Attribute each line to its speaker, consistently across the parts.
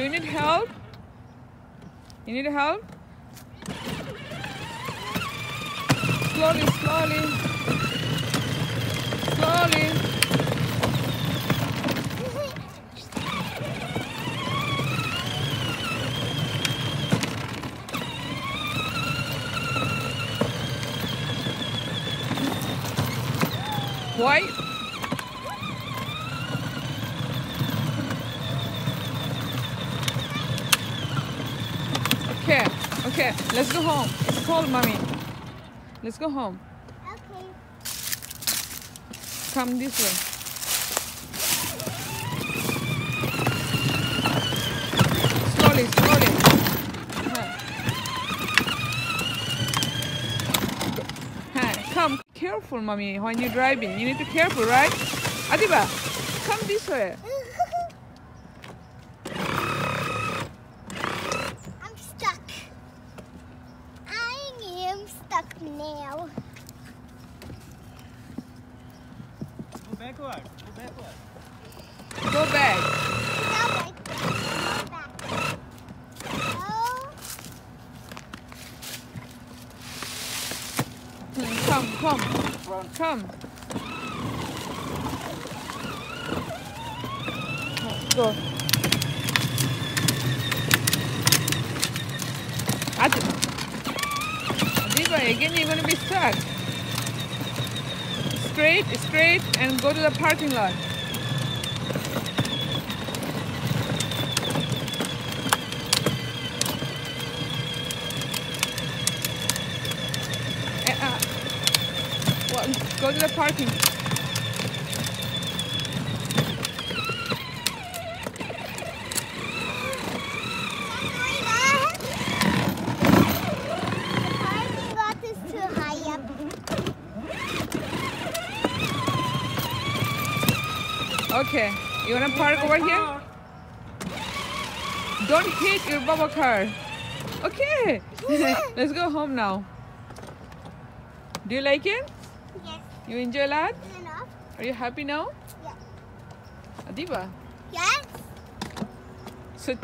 Speaker 1: Do you need help? You need help? Slowly, slowly. Slowly. White. Okay, okay, let's go home. It's cold, mommy. Let's go home.
Speaker 2: okay.
Speaker 1: Come this way. Slowly, slowly. Come, careful, mommy. When you're driving, you need to be careful, right? Adiba, come this way.
Speaker 2: I'm stuck. I am stuck now.
Speaker 3: Go backward. Go backward.
Speaker 1: Go back.
Speaker 2: Now back. Now back.
Speaker 1: Come, come,
Speaker 3: Front.
Speaker 1: come. Go. Adiba. Again you're gonna be stuck. Straight, straight, and go to the parking lot. Eh, well, go to the parking.
Speaker 2: The parking lot is too high up.
Speaker 1: Okay, you wanna park over here? Don't hit your bubble car. Okay, let's go home now. Do you like it?
Speaker 2: Yes.
Speaker 1: You enjoy a lot?
Speaker 2: Enough?
Speaker 1: Are you happy now?
Speaker 2: Yeah.
Speaker 1: Adiba.
Speaker 2: Yes?
Speaker 1: So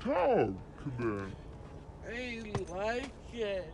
Speaker 4: Talk then.
Speaker 3: I like it.